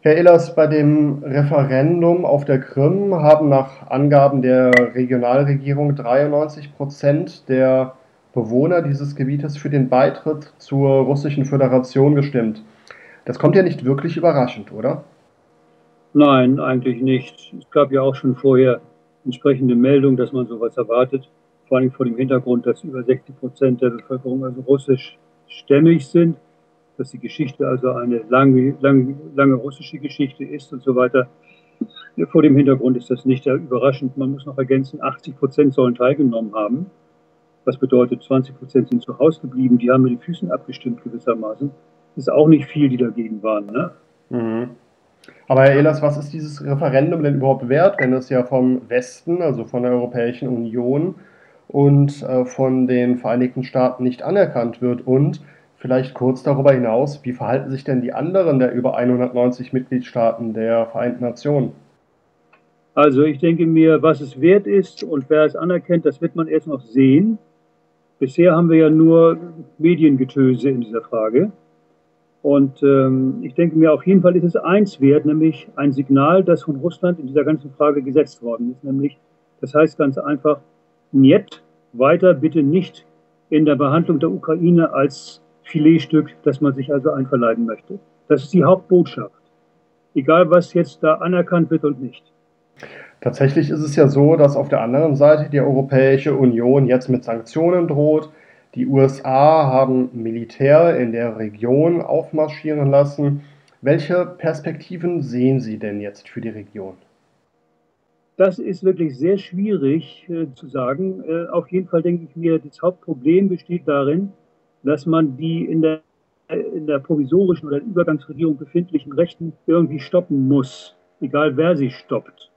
Herr Ehlers, bei dem Referendum auf der Krim haben nach Angaben der Regionalregierung 93 Prozent der Bewohner dieses Gebietes für den Beitritt zur Russischen Föderation gestimmt. Das kommt ja nicht wirklich überraschend, oder? Nein, eigentlich nicht. Es gab ja auch schon vorher entsprechende Meldungen, dass man sowas erwartet. Vor allem vor dem Hintergrund, dass über 60 Prozent der Bevölkerung also russischstämmig sind dass die Geschichte also eine lange, lange, lange russische Geschichte ist und so weiter. Vor dem Hintergrund ist das nicht überraschend. Man muss noch ergänzen, 80 Prozent sollen teilgenommen haben. Was bedeutet, 20 Prozent sind zu Hause geblieben. Die haben mit den Füßen abgestimmt gewissermaßen. Das ist auch nicht viel, die dagegen waren. Ne? Mhm. Aber Herr Ehlers, was ist dieses Referendum denn überhaupt wert, wenn es ja vom Westen, also von der Europäischen Union und äh, von den Vereinigten Staaten nicht anerkannt wird und Vielleicht kurz darüber hinaus, wie verhalten sich denn die anderen der über 190 Mitgliedstaaten der Vereinten Nationen? Also ich denke mir, was es wert ist und wer es anerkennt, das wird man erst noch sehen. Bisher haben wir ja nur Mediengetöse in dieser Frage. Und ähm, ich denke mir, auf jeden Fall ist es eins wert, nämlich ein Signal, das von Russland in dieser ganzen Frage gesetzt worden ist. Nämlich, das heißt ganz einfach, Niet, weiter bitte nicht in der Behandlung der Ukraine als Filetstück, das man sich also einverleiben möchte. Das ist die Hauptbotschaft. Egal, was jetzt da anerkannt wird und nicht. Tatsächlich ist es ja so, dass auf der anderen Seite die Europäische Union jetzt mit Sanktionen droht. Die USA haben Militär in der Region aufmarschieren lassen. Welche Perspektiven sehen Sie denn jetzt für die Region? Das ist wirklich sehr schwierig äh, zu sagen. Äh, auf jeden Fall denke ich mir, das Hauptproblem besteht darin, dass man die in der, in der provisorischen oder Übergangsregierung befindlichen Rechten irgendwie stoppen muss, egal wer sie stoppt.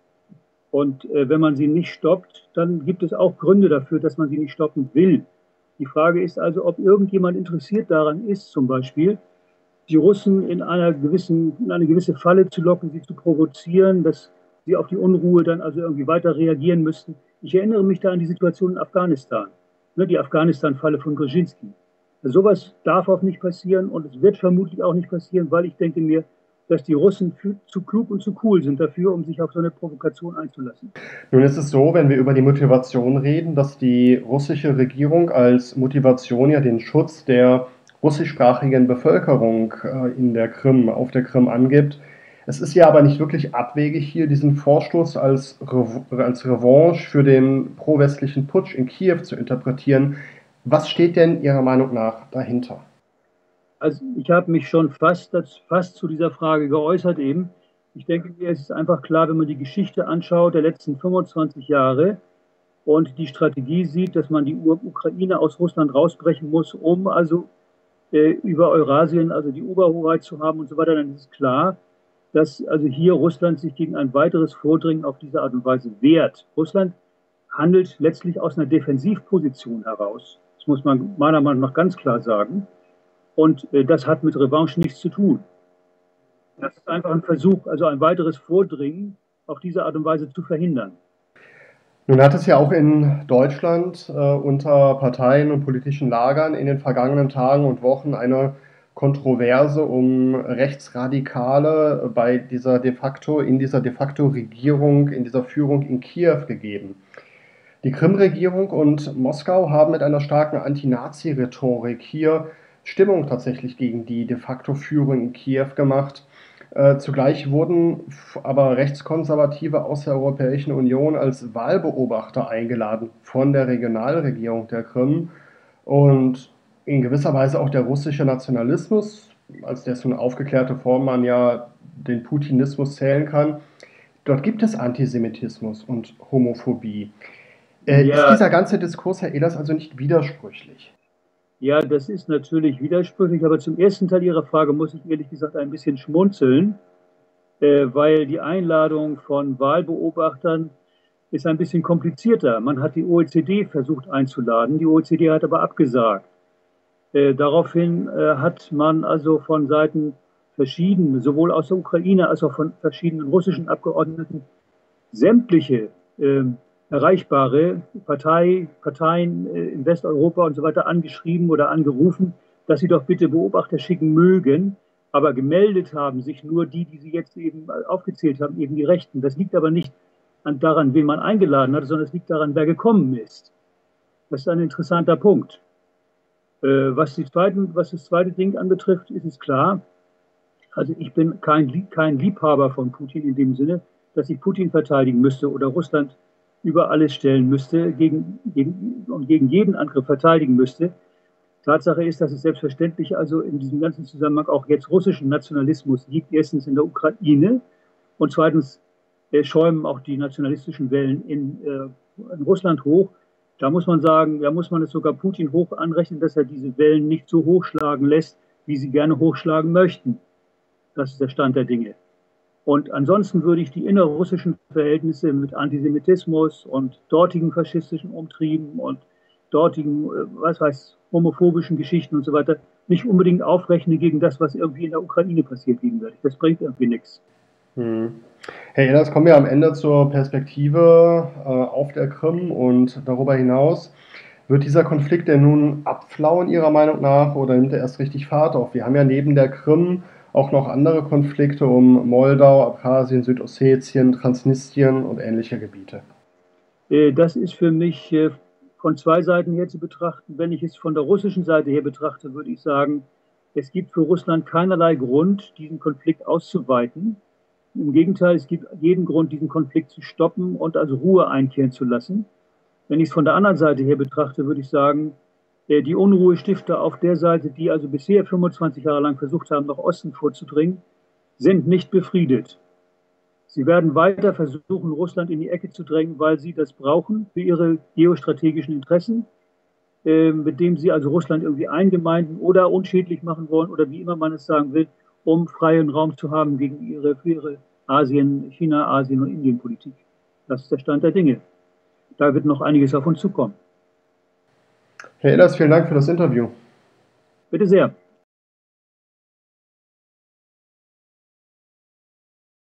Und äh, wenn man sie nicht stoppt, dann gibt es auch Gründe dafür, dass man sie nicht stoppen will. Die Frage ist also, ob irgendjemand interessiert daran ist, zum Beispiel, die Russen in, einer gewissen, in eine gewisse Falle zu locken, sie zu provozieren, dass sie auf die Unruhe dann also irgendwie weiter reagieren müssten. Ich erinnere mich da an die Situation in Afghanistan, ne, die Afghanistan-Falle von Brzezinski. Sowas darf auch nicht passieren und es wird vermutlich auch nicht passieren, weil ich denke mir, dass die Russen zu klug und zu cool sind dafür, um sich auf so eine Provokation einzulassen. Nun ist es so, wenn wir über die Motivation reden, dass die russische Regierung als Motivation ja den Schutz der russischsprachigen Bevölkerung äh, in der Krim, auf der Krim angibt. Es ist ja aber nicht wirklich abwegig, hier diesen Vorstoß als, Re als Revanche für den pro-westlichen Putsch in Kiew zu interpretieren, was steht denn Ihrer Meinung nach dahinter? Also ich habe mich schon fast, fast zu dieser Frage geäußert eben. Ich denke es ist einfach klar, wenn man die Geschichte anschaut der letzten 25 Jahre und die Strategie sieht, dass man die Ukraine aus Russland rausbrechen muss, um also äh, über Eurasien also die Oberhoheit zu haben und so weiter, dann ist klar, dass also hier Russland sich gegen ein weiteres Vordringen auf diese Art und Weise wehrt. Russland handelt letztlich aus einer Defensivposition heraus. Das muss man meiner Meinung nach ganz klar sagen. Und äh, das hat mit Revanche nichts zu tun. Das ist einfach ein Versuch, also ein weiteres Vordringen auf diese Art und Weise zu verhindern. Nun hat es ja auch in Deutschland äh, unter Parteien und politischen Lagern in den vergangenen Tagen und Wochen eine Kontroverse um Rechtsradikale bei dieser de facto, in dieser de facto Regierung, in dieser Führung in Kiew gegeben. Die Krim-Regierung und Moskau haben mit einer starken Anti-Nazi-Rhetorik hier Stimmung tatsächlich gegen die de facto Führung in Kiew gemacht. Äh, zugleich wurden aber Rechtskonservative aus der Europäischen Union als Wahlbeobachter eingeladen von der Regionalregierung der Krim und in gewisser Weise auch der russische Nationalismus, als dessen aufgeklärte Form man ja den Putinismus zählen kann. Dort gibt es Antisemitismus und Homophobie. Äh, ja. Ist dieser ganze Diskurs, Herr Ehlers, also nicht widersprüchlich? Ja, das ist natürlich widersprüchlich, aber zum ersten Teil Ihrer Frage muss ich ehrlich gesagt ein bisschen schmunzeln, äh, weil die Einladung von Wahlbeobachtern ist ein bisschen komplizierter. Man hat die OECD versucht einzuladen, die OECD hat aber abgesagt. Äh, daraufhin äh, hat man also von Seiten verschiedenen, sowohl aus der Ukraine als auch von verschiedenen russischen Abgeordneten, sämtliche ähm, erreichbare Partei, Parteien äh, in Westeuropa und so weiter angeschrieben oder angerufen, dass sie doch bitte Beobachter schicken mögen, Aber gemeldet haben sich nur die, die Sie jetzt eben aufgezählt haben, eben die Rechten. Das liegt aber nicht daran, wen man eingeladen hat, sondern es liegt daran, wer gekommen ist. Das ist ein interessanter Punkt. Äh, was, zweiten, was das zweite Ding anbetrifft, ist es klar, also ich bin kein, kein Liebhaber von Putin in dem Sinne, dass ich Putin verteidigen müsste oder Russland über alles stellen müsste gegen, gegen, und gegen jeden Angriff verteidigen müsste. Tatsache ist, dass es selbstverständlich also in diesem ganzen Zusammenhang auch jetzt russischen Nationalismus gibt. Erstens in der Ukraine und zweitens äh, schäumen auch die nationalistischen Wellen in, äh, in, Russland hoch. Da muss man sagen, da muss man es sogar Putin hoch anrechnen, dass er diese Wellen nicht so hochschlagen lässt, wie sie gerne hochschlagen möchten. Das ist der Stand der Dinge. Und ansonsten würde ich die innerrussischen Verhältnisse mit Antisemitismus und dortigen faschistischen Umtrieben und dortigen, äh, was weiß, homophobischen Geschichten und so weiter nicht unbedingt aufrechnen gegen das, was irgendwie in der Ukraine passiert gegenwärtig. Das bringt irgendwie nichts. Hm. Herr Ehlers, kommen wir am Ende zur Perspektive äh, auf der Krim und darüber hinaus. Wird dieser Konflikt denn nun abflauen Ihrer Meinung nach oder nimmt er erst richtig Fahrt auf? Wir haben ja neben der Krim auch noch andere Konflikte um Moldau, Abkhazien, Südossetien, Transnistrien und ähnliche Gebiete. Äh, das ist für mich äh, von zwei Seiten her zu betrachten. Wenn ich es von der russischen Seite her betrachte, würde ich sagen, es gibt für Russland keinerlei Grund, diesen Konflikt auszuweiten. Im Gegenteil, es gibt jeden Grund, diesen Konflikt zu stoppen und also Ruhe einkehren zu lassen. Wenn ich es von der anderen Seite her betrachte, würde ich sagen, die Unruhestifter auf der Seite, die also bisher 25 Jahre lang versucht haben, nach Osten vorzudringen, sind nicht befriedet. Sie werden weiter versuchen, Russland in die Ecke zu drängen, weil sie das brauchen für ihre geostrategischen Interessen, äh, mit dem sie also Russland irgendwie eingemeinden oder unschädlich machen wollen oder wie immer man es sagen will, um freien Raum zu haben gegen ihre, für ihre Asien, China, Asien und Indien-Politik. Das ist der Stand der Dinge. Da wird noch einiges auf uns zukommen. Herr Ehlers, vielen Dank für das Interview. Bitte sehr.